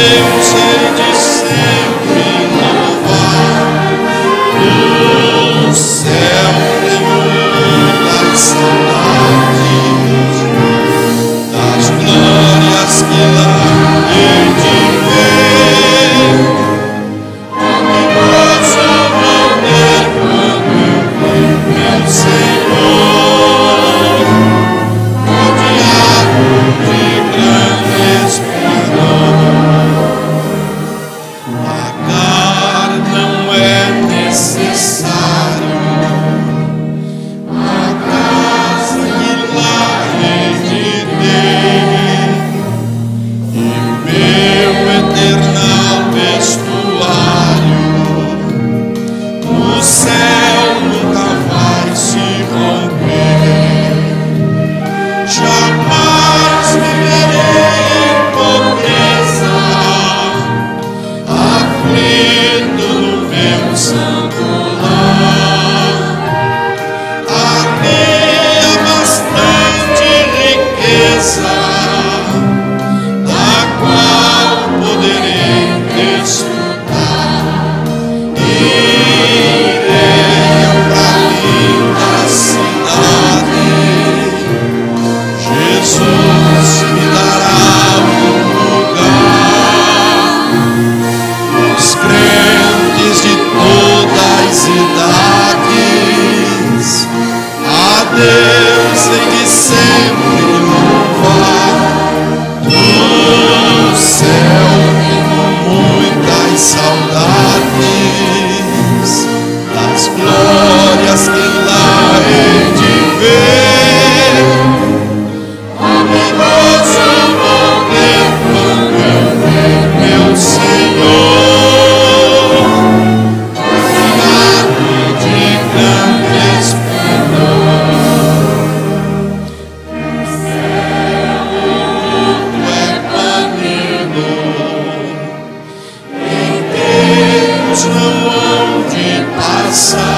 Deus. razão da qual poderei desfrutar e irei para linda cidade. Jesus me dará um lugar os crentes de todas idades. Adeus. graça.